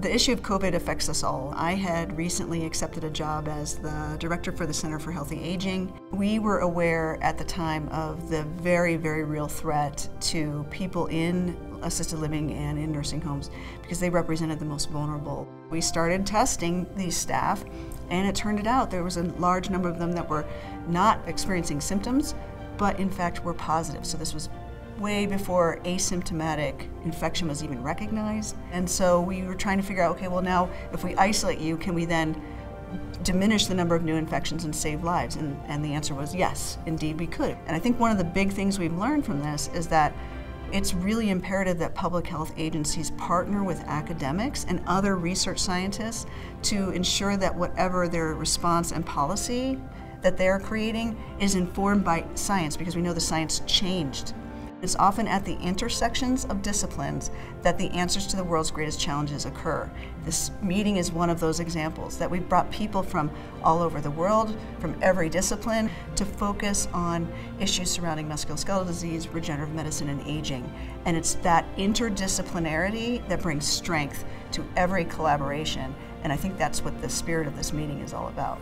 The issue of COVID affects us all. I had recently accepted a job as the director for the Center for Healthy Aging. We were aware at the time of the very, very real threat to people in assisted living and in nursing homes because they represented the most vulnerable. We started testing these staff, and it turned out there was a large number of them that were not experiencing symptoms, but in fact were positive. So this was way before asymptomatic infection was even recognized. And so we were trying to figure out okay, well, now if we isolate you, can we then diminish the number of new infections and save lives? And, and the answer was yes, indeed we could. And I think one of the big things we've learned from this is that it's really imperative that public health agencies partner with academics and other research scientists to ensure that whatever their response and policy that they're creating is informed by science because we know the science changed it's often at the intersections of disciplines that the answers to the world's greatest challenges occur. This meeting is one of those examples that we've brought people from all over the world, from every discipline, to focus on issues surrounding musculoskeletal disease, regenerative medicine, and aging. And it's that interdisciplinarity that brings strength to every collaboration. And I think that's what the spirit of this meeting is all about.